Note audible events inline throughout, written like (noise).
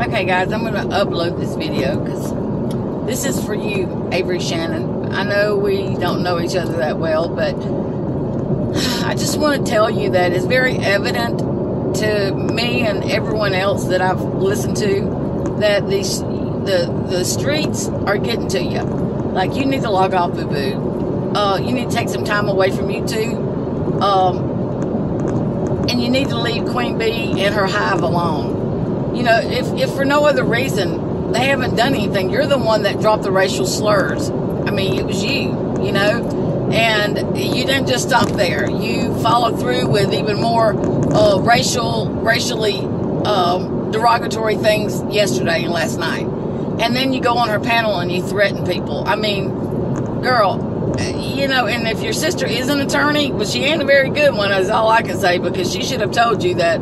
Okay, guys, I'm going to upload this video because this is for you, Avery Shannon. I know we don't know each other that well, but (sighs) I just want to tell you that it's very evident to me and everyone else that I've listened to that the the streets are getting to you. Like you need to log off, boo boo. Uh, you need to take some time away from YouTube, um, and you need to leave Queen Bee and her hive alone you know, if, if for no other reason, they haven't done anything. You're the one that dropped the racial slurs. I mean, it was you, you know, and you didn't just stop there. You followed through with even more uh, racial, racially um, derogatory things yesterday and last night. And then you go on her panel and you threaten people. I mean, girl, you know, and if your sister is an attorney, well, she ain't a very good one, is all I can say, because she should have told you that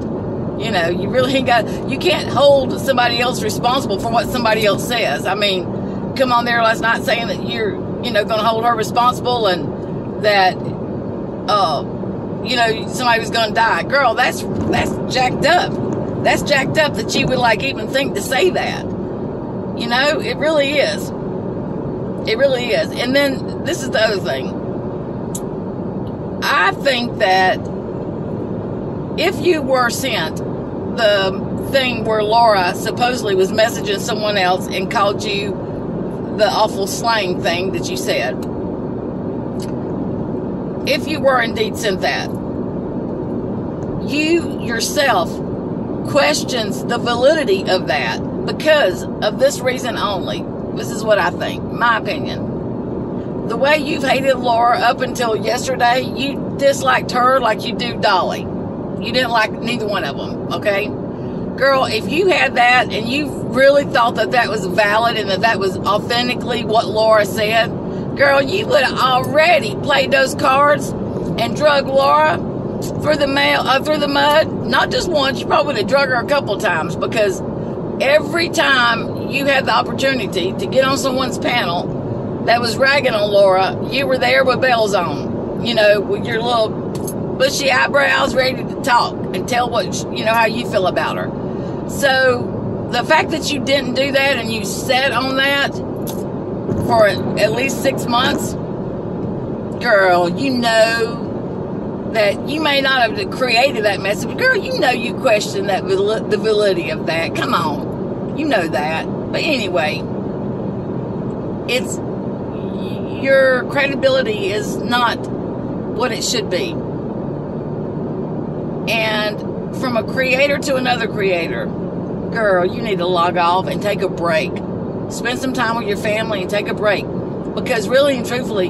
you know, you really ain't got, you can't hold somebody else responsible for what somebody else says. I mean, come on there last night saying that you're, you know, going to hold her responsible and that, uh, you know, somebody was going to die. Girl, that's, that's jacked up. That's jacked up that you would like even think to say that. You know, it really is. It really is. And then this is the other thing. I think that if you were sent the thing where Laura supposedly was messaging someone else and called you the awful slang thing that you said, if you were indeed sent that, you yourself questions the validity of that because of this reason only. This is what I think, my opinion. The way you've hated Laura up until yesterday, you disliked her like you do Dolly. You didn't like neither one of them, okay? Girl, if you had that and you really thought that that was valid and that that was authentically what Laura said, girl, you would have already played those cards and drug Laura through the mail, uh, through the mud. Not just once, you probably would have drug her a couple times because every time you had the opportunity to get on someone's panel that was ragging on Laura, you were there with bells on, you know, with your little bushy eyebrows, ready to talk and tell what you know how you feel about her. So the fact that you didn't do that and you sat on that for at least six months, girl, you know that you may not have created that message, but girl, you know you question that the validity of that. Come on, you know that. But anyway, it's your credibility is not what it should be. And from a creator to another creator, girl, you need to log off and take a break. Spend some time with your family and take a break. Because really and truthfully,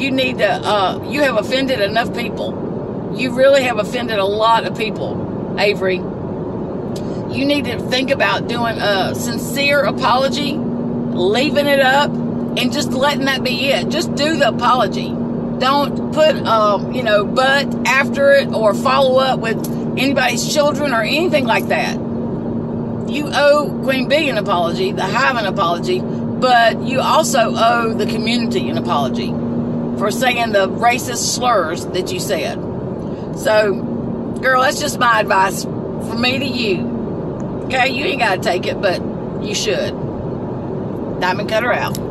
you need to, uh, you have offended enough people. You really have offended a lot of people, Avery. You need to think about doing a sincere apology, leaving it up, and just letting that be it. Just do the apology don't put, um, you know, but after it or follow up with anybody's children or anything like that. You owe Queen Bee an apology, the Hive an apology, but you also owe the community an apology for saying the racist slurs that you said. So, girl, that's just my advice from me to you. Okay, you ain't got to take it, but you should. Diamond Cutter out.